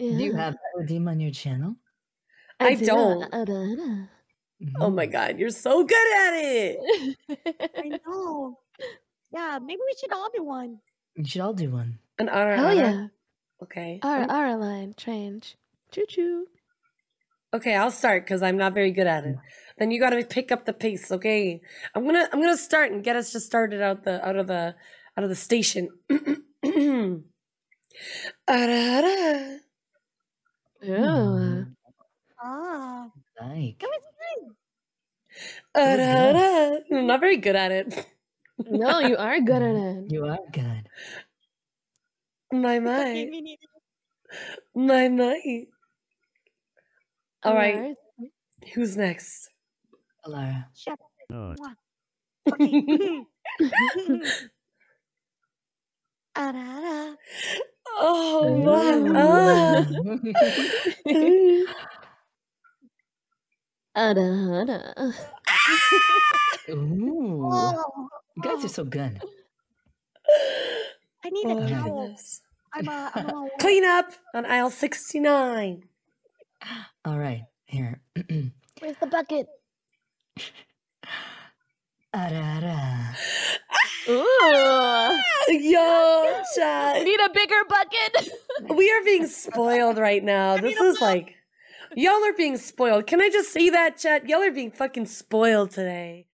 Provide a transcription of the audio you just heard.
Do you have that redeem on your channel? I I do. don't. Uh, da, da. Oh my god, you're so good at it. I know. Yeah, maybe we should all do one. You should all do one. An ara Hell yeah. Okay. Our I'm- line change. Choo choo. Okay, I'll start because I'm not very good at it. Then you gotta pick up the pace, okay? I'm gonna I'm gonna start and get us just started out the out of the out of the station. Ara-ara. Yeah. Mhm. Ah, Like. that was good. That was good. I'm not very good at it. No, you are good at it. You are good. My It's okay, my me neither. my my. All right, Alright. who's next? Elara. Shut up. Oh, Okay. Ah-da-da. Oh my. Ah. Ada, ada. Ooh. Oh, You guys are so good. I need a towel. I'm a, I'm a Clean up on aisle 69. All right. Here. Where's the bucket? Arara. Ooh. Yo, Chat. need a bigger bucket. We are being spoiled right now. This is like, y'all are being spoiled. Can I just say that, chat? Y'all are being fucking spoiled today.